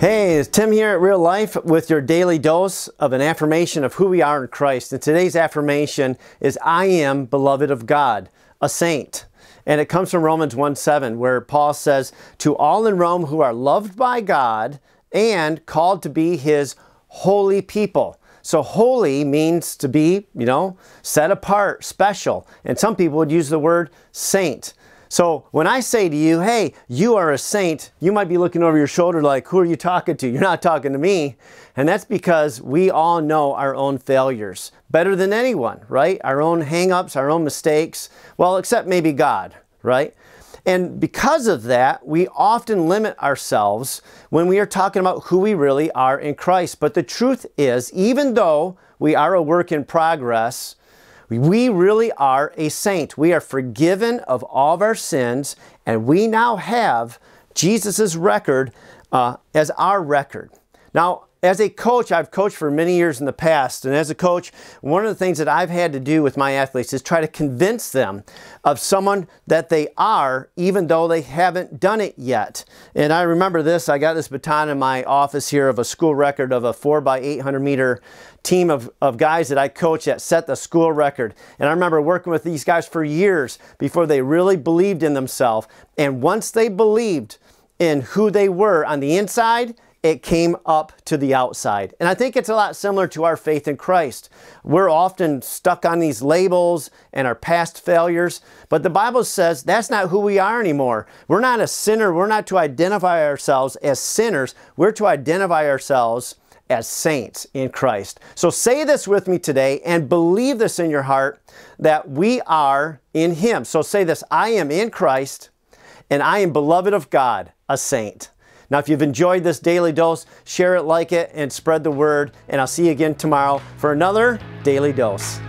Hey, it's Tim here at Real Life with your daily dose of an affirmation of who we are in Christ. And today's affirmation is I am beloved of God, a saint. And it comes from Romans 1 7, where Paul says, To all in Rome who are loved by God and called to be his holy people. So holy means to be, you know, set apart, special. And some people would use the word saint. So when I say to you, hey, you are a saint, you might be looking over your shoulder like, who are you talking to? You're not talking to me. And that's because we all know our own failures better than anyone, right? Our own hangups, our own mistakes. Well, except maybe God, right? And because of that, we often limit ourselves when we are talking about who we really are in Christ. But the truth is, even though we are a work in progress, we really are a saint. We are forgiven of all of our sins, and we now have Jesus' record uh, as our record. Now, as a coach, I've coached for many years in the past, and as a coach, one of the things that I've had to do with my athletes is try to convince them of someone that they are, even though they haven't done it yet. And I remember this, I got this baton in my office here of a school record of a 4 by 800 meter team of, of guys that I coach that set the school record. And I remember working with these guys for years before they really believed in themselves. And once they believed in who they were on the inside, it came up to the outside. And I think it's a lot similar to our faith in Christ. We're often stuck on these labels and our past failures, but the Bible says that's not who we are anymore. We're not a sinner. We're not to identify ourselves as sinners. We're to identify ourselves as saints in Christ. So say this with me today and believe this in your heart that we are in Him. So say this I am in Christ and I am beloved of God, a saint. Now, if you've enjoyed this daily dose, share it, like it, and spread the word. And I'll see you again tomorrow for another daily dose.